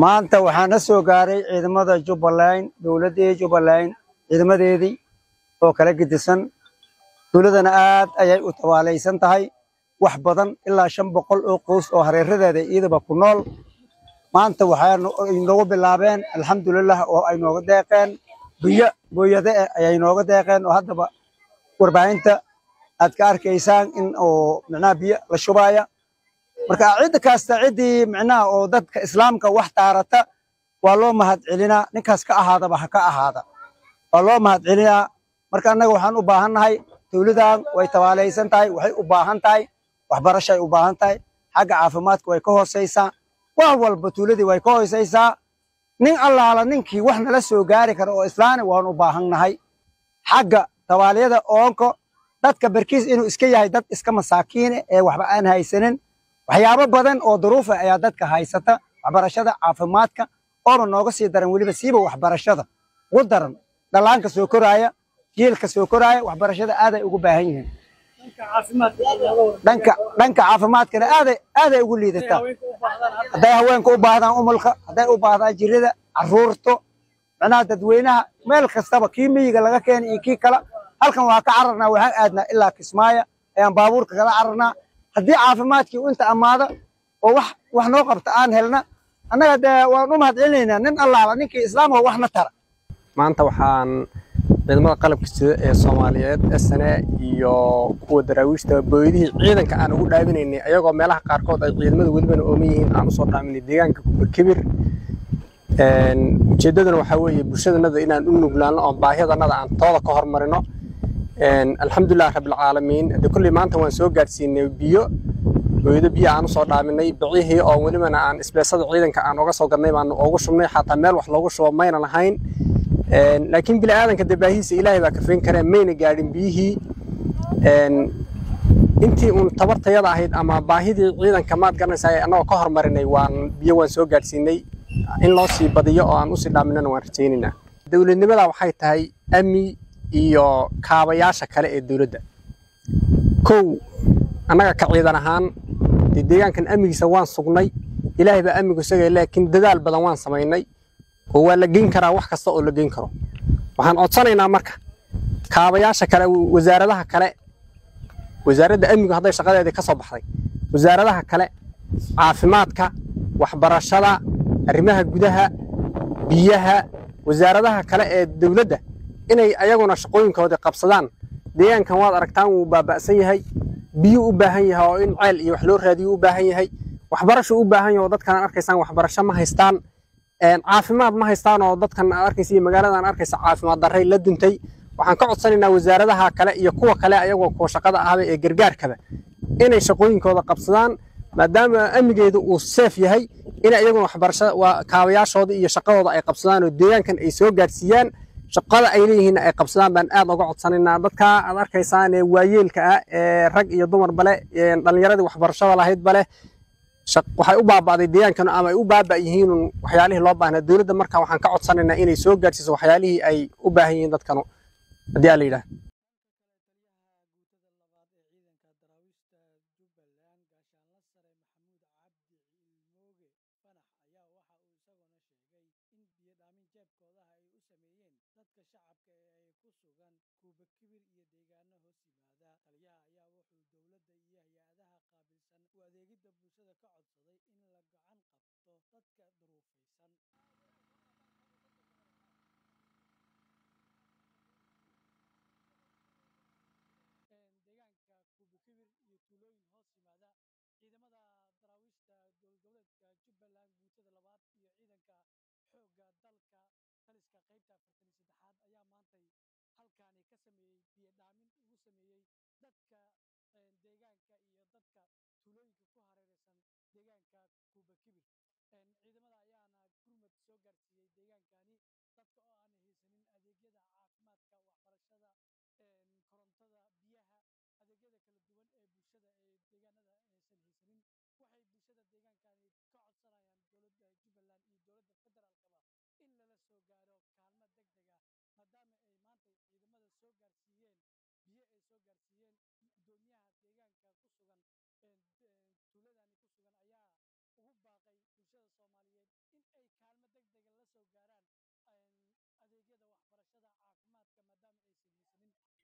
maanta waxaa na soo gaaray ciidamada jubbaland dowladdii jubbaland ciidamadeedii oo kala gedisan. Dowladdana aad ayay u tabaalaysan tahay wax badan ilaa shan boqol oo qoys oo hareeradeeda iyadaba ku nool. Maanta waxaa inoogu bilaabeen alxamdulilah oo ay nooga deeqeen. Biyo booyade eh ayay nooga deeqeen. Oo haddaba warbaahinta aad ka arkaysaan in oo micnaha biyo la shubaaya marka cid kasta ciddii micnaha oo dadka islaamka wax taarata waa loo mahad celinaa ninkaas ka ahaadaba ha ka ahaada. Waa loo mahad celinaa marka annaga waxaan u baahannahay dowladan way tabaalaysan tahay waxay u baahan tahay waxbarashay u baahan tahay xagga caafimaadka way ka hoosaysaa wax walba tuuladii way ka hoosaysaa. Nin allaala ninkii wax nala soo gaari kara oo islaani waan u baahannahay. Xagga tabaalyada oonko dadka barkiis inuu iska yahay dad iska masaakiine ee waxba aan haysanin waxyaabo badan oo duruufa ayaa dadka haysata waxbarashada caafimaadka ooba nooga sii daran weliba siiba waxbarashada. Ugu daran dhallaanka soo koraaya jiilka soo koraaya waxbarashada aaday ugu baahan yihiin. Dhanka caafimaadkana aaday ugu liidataa hadday haweenka u baahdaan umulka hadday u baahdaan jirida carruurto macnaha dadweynaha meel kastaba kii miyiga laga keena iyo kii kala halkan waa ka cararnaa waxaan aadnaa ilaa kismaayo ayaan baabuurka kala cararnaa haddii caafimaadkii inta ammaada oo wax noo qabta aan helna annaga dee waan u mahad celinaynaa nin allaala ninkii islaamka waxna tara. Maanta waxaan ciidamada qalabka sida ee soomaaliyeed sne iyo kuwa daraawiishta booydihii ciidanka aan ugu dhaabinaynay ayagoo meelaha qaarkood ay ciidamada welibana ooman yihiin aan u soo dhaaminay deegaanka kubakibir ujeeddadana waxaa weeye bulshadanada inaan u nuglaano oo baahiyadanada aan tooda ka hormarino alxamdulilah rabbilcaalamiin de kolley maanta waan soo gaadhsiinay biyo. Booydo biyo aan u soo dhaaminay bicihii oo welibana aan isbeesada ciidanka aan uga soo gadnay baan ugu shubnay. Xataa meel wax loogu shubo mayna lahayn. Laakiin bini aadanka dee baahihiisa ilaahay baa kafayn kareen mayna gaadhin biyihii. Intii uun tabartayada ahayd ama baahidii ciidanka maad garanaysaa annagoo ka hormarinay waan biyo waan soo gaadhsiinay. In loo sii badiyo oo aan u sii dhaaminana waan rajaynaynaa dowladnimada waxay tahay amni iyo kaabayaasha kale ee dowladda. Kow annaga ka ciidan ahaan dee deegaankan amnigiisa waan sugnay ilaahay baa amnigu isagay laakiin dadaal badan waan samaynay oo waa la geyn karaa wax kasta oo la geyn karo. Waxaan codsanaynaa marka kaabayaasha kale wasaaradaha kale wasaaradda amnigu hadday shaqadeedii ka soo baxday wasaaradaha kale caafimaadka waxbarashada arrimaha gudaha biyaha wasaaradaha kale ee dowladda inay ayaguna shaqooyinkoodii qabsadaan. Deegaankan waad aragtaan wuu baaba'san yahay biyuu u baahan yahay oo in ceel iyo wax loo raadiyo u baahan yahay. Waxbarashu u baahan yahay oo dadkan aad arkaysaan waxbarasho ma haystaan. Caafimaad ma haystaan oo dadkan aad arkaysa iyo magaaladan arkaysa caafimaad darray la duntay. Waxaan ka codsanaynaa wasaaradaha kale iyo kuwa kale ayagoo kuwa shaqada ahba ee gargaarkaba inay shaqooyinkooda qabsadaan maadaama amnigeedu uu seef yahay in iyaguna waxbarashada waa kaabayaashooda iyo shaqadooda ay qabsadaan oo deegaankan ay soo gaadhsiiyaan shaqada ay leeyihiin ay qabsadaan baan aad uga codsanaynaa. Dadka aad arkaysaan ee waayeelka ah ee rag iyo dumarba leh dhallinyaradii waxbarashada lahaydba leh waxay u baaba'day deegaankan ama ay u baaba' yihiin waxyaalihii loo baahnaa dowladda marka waxaan ka codsanaynaa inay soo gaadhsiiso waxyaalihii ay u baahan yihiin dadkanu. Haddii aa la yidhaah dadka shacabka ee ay ku sugan kuuba kibir iyo deegaano hoos yimaada. Taliyaha ayaa wuxuu dowladda iyo hay'adaha qaabilsan u adeegidda bulshada ka codsaday in la gacan qabto dadka duruufaysan. Deegaanka kuubakibir iyo tuulooyin hoos yimaada ciidamada daraawiishta dowladgoboleedka jubbaland guutada labaad iyo ciidanka xoogga dalka taliska qaybta afartan iyo saddexaad ayaa maantay halkaani ka sameeyey biyodhaamin ugu sameeyey dadka eh, deegaanka iyo dadka tuulooyinka ku hareereysan deegaanka kuuba kibir eh, ciidamada ayaana gurmad soo gaarsiiyey deegaankani dadka oo aanay haysanin adeegyada caafimaadka waxbarashada eh, korontada biyaha adeegyada kala duwan ee bulshada ee deegaanada aysan haysanin. Waxay bulshada deegaankani soo gaaro kaalmo degdeg ah maadaama ay maanta ciidamada soo gaarsiiyeen biyo ay soo gaarsiiyeen guddoomiyaha deegaanka ku sugan tuuladani ku sugan ayaa ugu baaqay bulshada soomaaliyeed in ay kaalmo degdega la soo gaaraan adeegyada waxbarashada caafimaadka maadaama aysan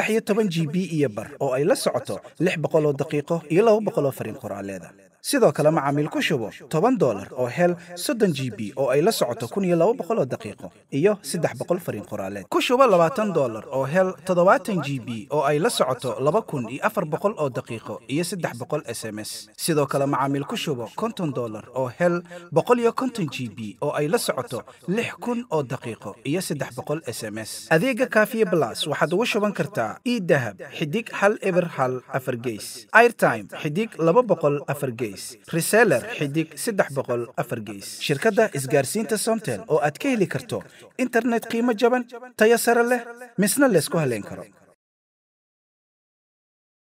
saddex iyo toban g b iyo bar oo ay la socoto lix boqol oo daqiiqo iyo laba boqol oo fariin qoraaleeda. Sidoo kale macaamiil ku shubo toban dolar oo hel soddon g b oo ay la socoto kun iyo laba boqol oo daqiiqo iyo saddex boqol fariin qoraaleed. Ku shubo labaatan dolar oo hel toddobaatan g b oo ay la socoto laba kun iyo afar boqol oo daqiiqo iyo saddex boqol s m s. Sidoo kale macaamiil ku shubo konton dolar oo hel boqol iyo konton g b oo ay la socoto lix kun oo daqiiqo iyo saddex boqol s m s. Adeega kaafiye blas waxaad ugu shuban kartaa idahab xidig hal eber hal afar geys. Airtime xidig laba boqol afar geys. Reseller xidig saddex boqol afar geys. Shirkadda isgaarsiinta somtel oo aad ka heli karto internet qiimo jaban tayo sare leh misna laysku haleyn karo